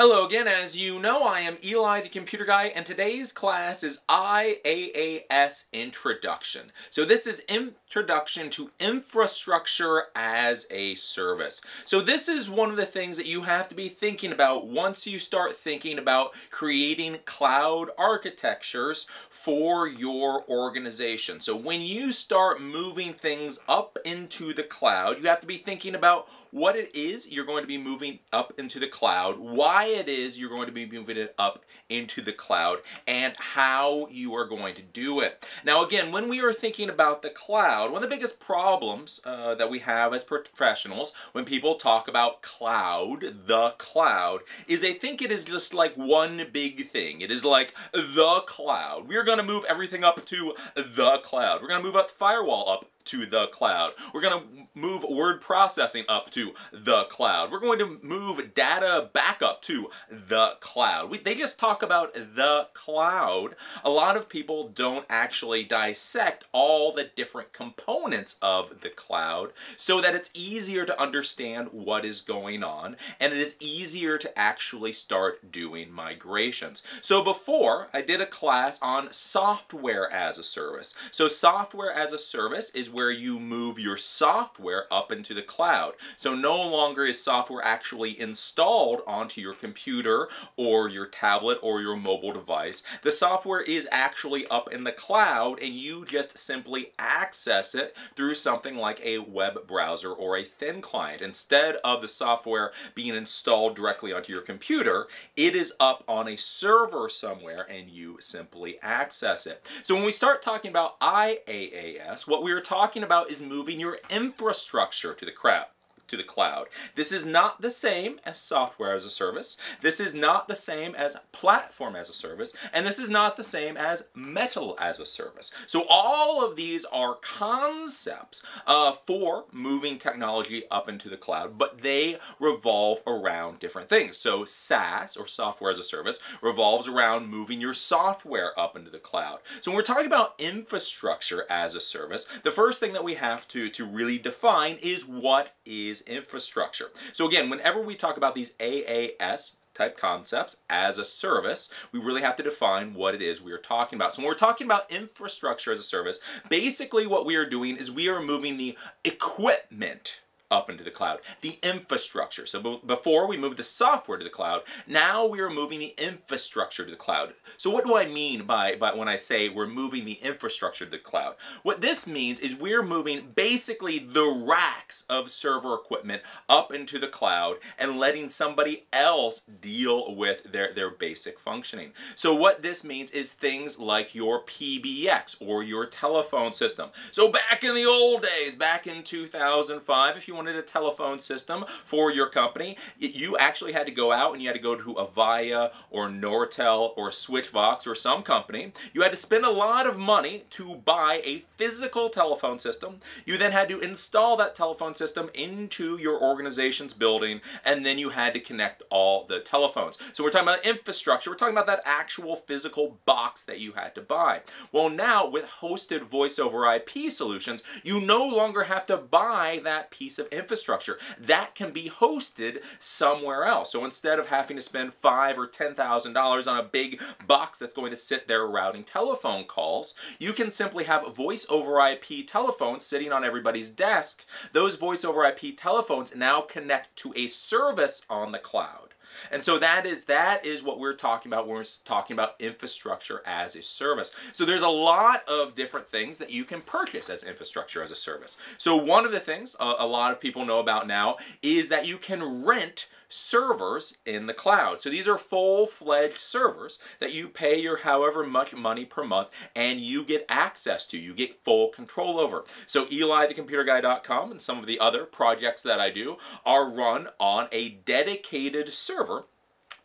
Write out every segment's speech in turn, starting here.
Hello again, as you know, I am Eli the Computer Guy, and today's class is IaaS Introduction. So this is Introduction to Infrastructure as a Service. So this is one of the things that you have to be thinking about once you start thinking about creating cloud architectures for your organization. So when you start moving things up into the cloud, you have to be thinking about what it is you're going to be moving up into the cloud, why it is you're going to be moving it up into the cloud and how you are going to do it. Now again, when we are thinking about the cloud, one of the biggest problems uh, that we have as professionals when people talk about cloud, the cloud, is they think it is just like one big thing. It is like the cloud. We're going to move everything up to the cloud. We're going to move up firewall up to the cloud. We're going to move word processing up to the cloud. We're going to move data backup to the cloud. We, they just talk about the cloud. A lot of people don't actually dissect all the different components of the cloud so that it's easier to understand what is going on and it is easier to actually start doing migrations. So before, I did a class on software as a service. So software as a service is where you move your software up into the cloud. So no longer is software actually installed onto your computer or your tablet or your mobile device. The software is actually up in the cloud and you just simply access it through something like a web browser or a thin client. Instead of the software being installed directly onto your computer, it is up on a server somewhere and you simply access it. So when we start talking about IaaS, what we are talking talking about is moving your infrastructure to the crowd to the cloud. This is not the same as software as a service. This is not the same as platform as a service. And this is not the same as metal as a service. So all of these are concepts uh, for moving technology up into the cloud, but they revolve around different things. So SaaS, or software as a service, revolves around moving your software up into the cloud. So when we're talking about infrastructure as a service, the first thing that we have to, to really define is what is is infrastructure. So again, whenever we talk about these AAS type concepts as a service, we really have to define what it is we are talking about. So when we're talking about infrastructure as a service, basically what we are doing is we are moving the equipment up into the cloud. The infrastructure. So before we moved the software to the cloud, now we are moving the infrastructure to the cloud. So what do I mean by, by when I say we're moving the infrastructure to the cloud? What this means is we're moving basically the racks of server equipment up into the cloud and letting somebody else deal with their, their basic functioning. So what this means is things like your PBX or your telephone system. So back in the old days, back in 2005, if you wanted a telephone system for your company, you actually had to go out and you had to go to Avaya or Nortel or Switchvox or some company. You had to spend a lot of money to buy a physical telephone system. You then had to install that telephone system into your organization's building and then you had to connect all the telephones. So we're talking about infrastructure. We're talking about that actual physical box that you had to buy. Well now with hosted voice over IP solutions, you no longer have to buy that piece of infrastructure. That can be hosted somewhere else. So instead of having to spend five or ten thousand dollars on a big box that's going to sit there routing telephone calls, you can simply have voice over IP telephones sitting on everybody's desk. Those voice over IP telephones now connect to a service on the cloud. And so that is that is what we're talking about when we're talking about infrastructure as a service. So there's a lot of different things that you can purchase as infrastructure as a service. So one of the things a, a lot of people know about now is that you can rent servers in the cloud. So these are full-fledged servers that you pay your however much money per month and you get access to. You get full control over. So EliTheComputerGuy.com and some of the other projects that I do are run on a dedicated server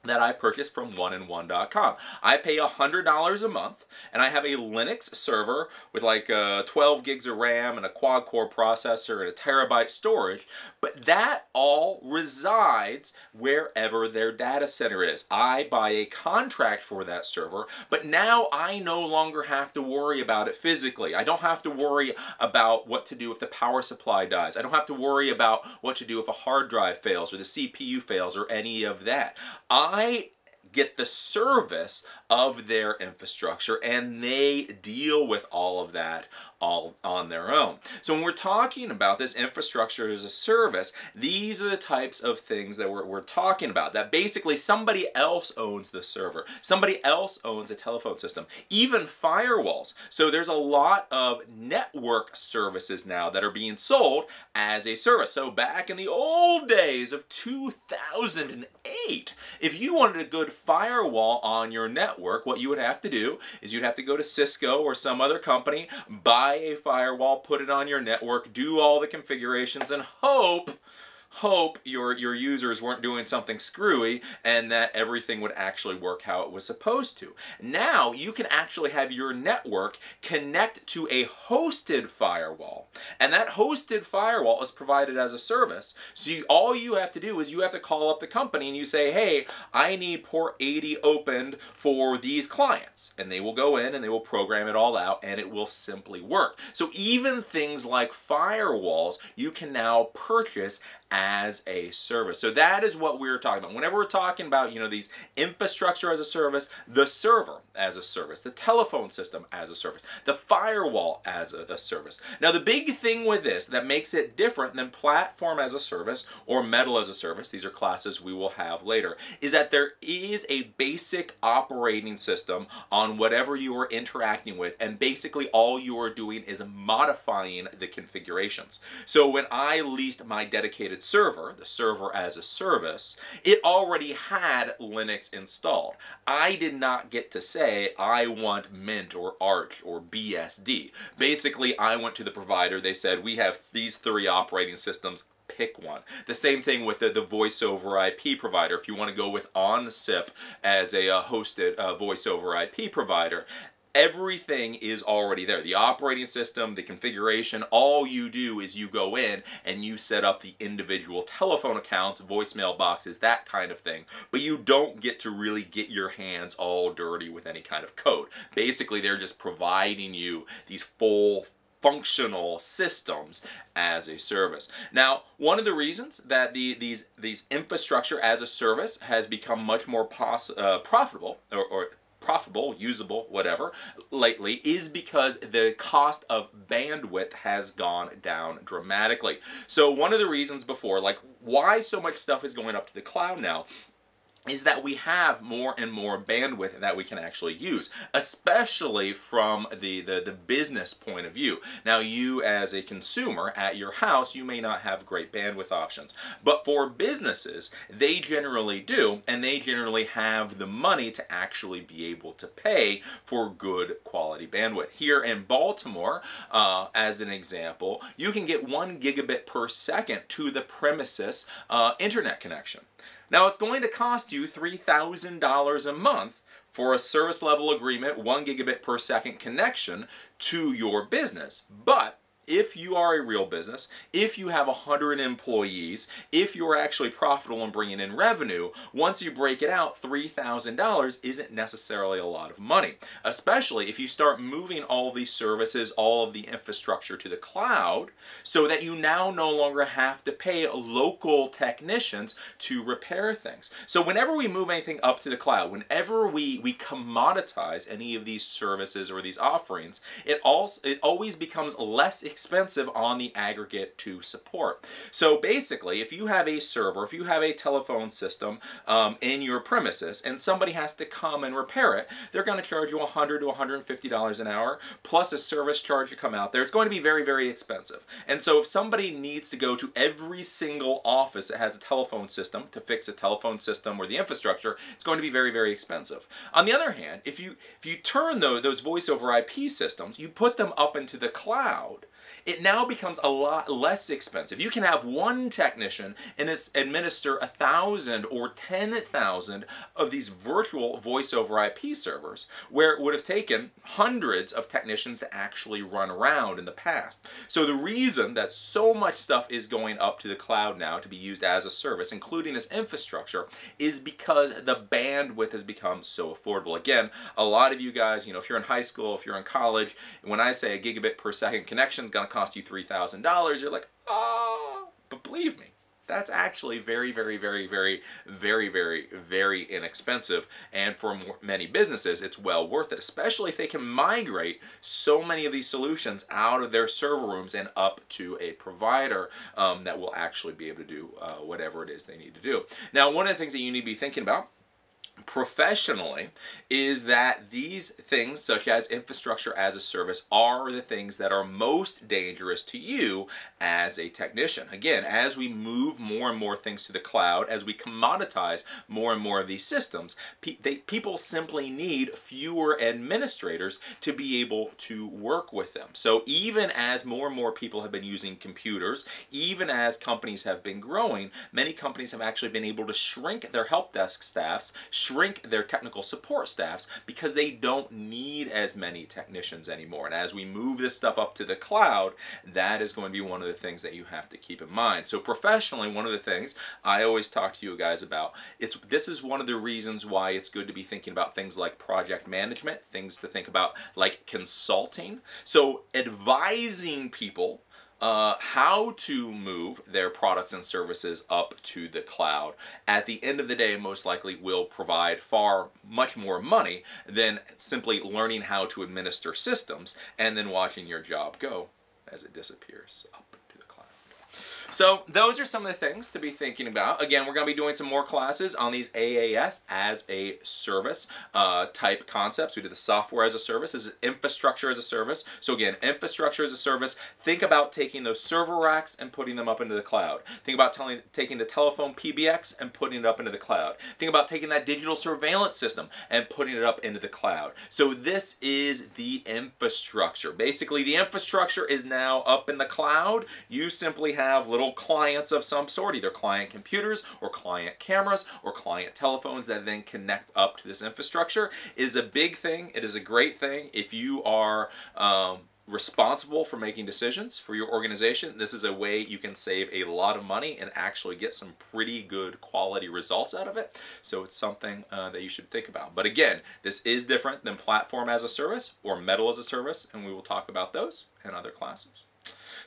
that I purchased from oneandone.com. I pay $100 a month and I have a Linux server with like uh, 12 gigs of RAM and a quad core processor and a terabyte storage But that all resides wherever their data center is. I buy a contract for that server, but now I no longer have to worry about it physically. I don't have to worry about what to do if the power supply dies. I don't have to worry about what to do if a hard drive fails or the CPU fails or any of that. I get the service of their infrastructure and they deal with all of that all on their own. So when we're talking about this infrastructure as a service, these are the types of things that we're, we're talking about. That basically somebody else owns the server. Somebody else owns a telephone system. Even firewalls. So there's a lot of network services now that are being sold as a service. So back in the old days of 2008, if you wanted a good firewall on your network, what you would have to do is you'd have to go to Cisco or some other company, buy buy a firewall, put it on your network, do all the configurations, and hope hope your, your users weren't doing something screwy and that everything would actually work how it was supposed to. Now you can actually have your network connect to a hosted firewall and that hosted firewall is provided as a service. So you, all you have to do is you have to call up the company and you say, hey, I need port 80 opened for these clients. And they will go in and they will program it all out and it will simply work. So even things like firewalls you can now purchase as a service. So that is what we're talking about. Whenever we're talking about, you know, these infrastructure as a service, the server as a service, the telephone system as a service, the firewall as a, a service. Now the big thing with this that makes it different than platform as a service or metal as a service, these are classes we will have later, is that there is a basic operating system on whatever you are interacting with and basically all you are doing is modifying the configurations. So when I leased my dedicated server, the server as a service, it already had Linux installed. I did not get to say I want Mint or Arch or BSD. Basically, I went to the provider, they said we have these three operating systems, pick one. The same thing with the, the voice over IP provider. If you want to go with OnSIP as a uh, hosted uh, voice over IP provider, everything is already there. The operating system, the configuration, all you do is you go in and you set up the individual telephone accounts, voicemail boxes, that kind of thing. But you don't get to really get your hands all dirty with any kind of code. Basically, they're just providing you these full functional systems as a service. Now, one of the reasons that the, these, these infrastructure as a service has become much more uh, profitable or, or profitable, usable, whatever, lately is because the cost of bandwidth has gone down dramatically. So one of the reasons before, like why so much stuff is going up to the cloud now is that we have more and more bandwidth that we can actually use, especially from the, the, the, business point of view. Now, you as a consumer at your house, you may not have great bandwidth options, but for businesses, they generally do, and they generally have the money to actually be able to pay for good quality bandwidth. Here in Baltimore, uh, as an example, you can get one gigabit per second to the premises uh, internet connection. Now it's going to cost you $3,000 a month for a service level agreement, one gigabit per second connection to your business. But if you are a real business, if you have 100 employees, if you're actually profitable and bringing in revenue, once you break it out, $3,000 isn't necessarily a lot of money, especially if you start moving all of these services, all of the infrastructure to the cloud, so that you now no longer have to pay local technicians to repair things. So whenever we move anything up to the cloud, whenever we, we commoditize any of these services or these offerings, it, also, it always becomes less expensive on the aggregate to support. So basically, if you have a server, if you have a telephone system um, in your premises and somebody has to come and repair it, they're going to charge you 100 to $150 an hour plus a service charge to come out there. It's going to be very, very expensive. And so if somebody needs to go to every single office that has a telephone system to fix a telephone system or the infrastructure, it's going to be very, very expensive. On the other hand, if you if you turn those voice over IP systems, you put them up into the cloud, it now becomes a lot less expensive. You can have one technician and it's administer a thousand or 10,000 of these virtual voice over IP servers, where it would have taken hundreds of technicians to actually run around in the past. So the reason that so much stuff is going up to the cloud now to be used as a service, including this infrastructure, is because the bandwidth has become so affordable. Again, a lot of you guys, you know, if you're in high school, if you're in college, when I say a gigabit per second connection is going to cost you $3,000, you're like, oh, but believe me, that's actually very, very, very, very, very, very, very inexpensive. And for many businesses, it's well worth it, especially if they can migrate so many of these solutions out of their server rooms and up to a provider um, that will actually be able to do uh, whatever it is they need to do. Now, one of the things that you need to be thinking about professionally is that these things such as infrastructure as a service are the things that are most dangerous to you as a technician. Again, as we move more and more things to the cloud, as we commoditize more and more of these systems, pe they, people simply need fewer administrators to be able to work with them. So even as more and more people have been using computers, even as companies have been growing, many companies have actually been able to shrink their help desk staffs, shrink their technical support staffs because they don't need as many technicians anymore. And as we move this stuff up to the cloud, that is going to be one of the things that you have to keep in mind. So professionally, one of the things I always talk to you guys about, it's this is one of the reasons why it's good to be thinking about things like project management, things to think about like consulting. So advising people uh, how to move their products and services up to the cloud. At the end of the day, most likely will provide far much more money than simply learning how to administer systems and then watching your job go as it disappears so those are some of the things to be thinking about. Again, we're going to be doing some more classes on these AAS as a service uh, type concepts. We did the software as a service. This is infrastructure as a service. So again, infrastructure as a service. Think about taking those server racks and putting them up into the cloud. Think about telling, taking the telephone PBX and putting it up into the cloud. Think about taking that digital surveillance system and putting it up into the cloud. So this is the infrastructure. Basically, the infrastructure is now up in the cloud. You simply have little little clients of some sort, either client computers or client cameras or client telephones that then connect up to this infrastructure is a big thing. It is a great thing if you are um, responsible for making decisions for your organization. This is a way you can save a lot of money and actually get some pretty good quality results out of it. So it's something uh, that you should think about. But again, this is different than platform as a service or metal as a service, and we will talk about those in other classes.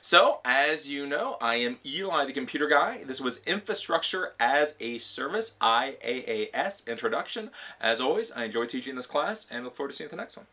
So, as you know, I am Eli the Computer Guy. This was Infrastructure as a Service, IaaS Introduction. As always, I enjoy teaching this class and look forward to seeing you at the next one.